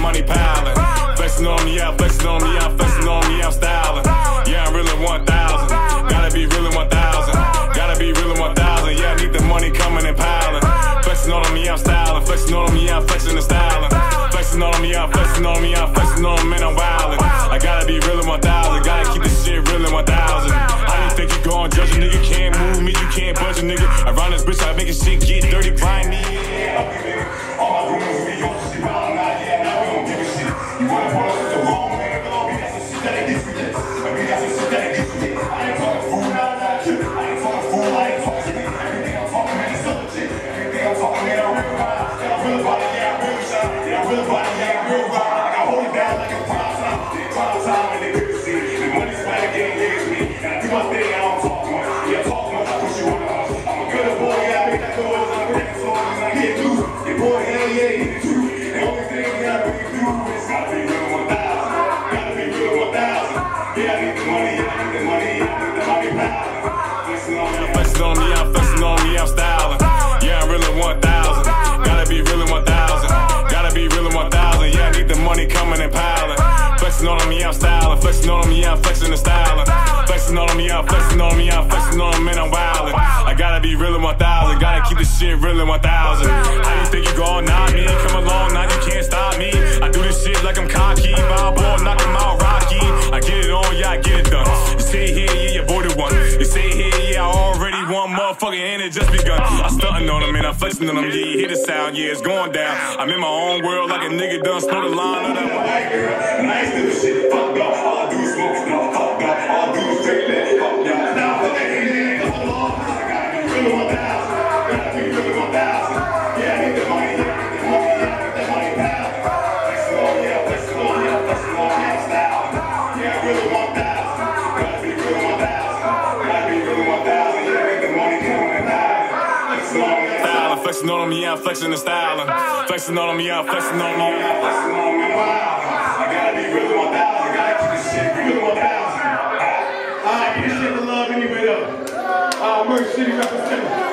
Money, piling. Flexing on me, flexing on me, flexing on me, styling. Yeah, I'm reeling 1,000. Gotta be reeling 1,000. Gotta be reeling 1,000. Yeah, I need the money coming and piling. Flexing on me, styling. Flexing on me, flexing and styling. Flexing on me, I'm flexing on me, and I'm wildin'. I gotta be reeling 1,000. Gotta keep this shit reeling 1,000. How you think you gon' judge a nigga? Can't move me, you can't budge a nigga. Around this bitch, I making shit get Boy, Flexing on me, I'm styling. Flexing on me, I'm flexing and styling. Flexing on me, I'm flexing on me, I'm flexing on me, I'm wildin'. I gotta be reeling 1,000. Gotta keep this shit reeling 1,000. How you think you gon' knock me? Motherfucker, and it just begun. I stuntin' on him and I'm flexing on him, yeah, you hear the sound, yeah, it's going down. I'm in my own world like a nigga done snort the line of that one. Nice little shit. Fuck off. All I do is smoke. No, fuck flexing on me, I'm flexing and styling. Flexing on me, I'm flexing on me. flexing on. Wow. I gotta be real 1,000. Gotta keep this shit real 1,000. Alright, get this shit for love anyway though. Uh, Merch City representing.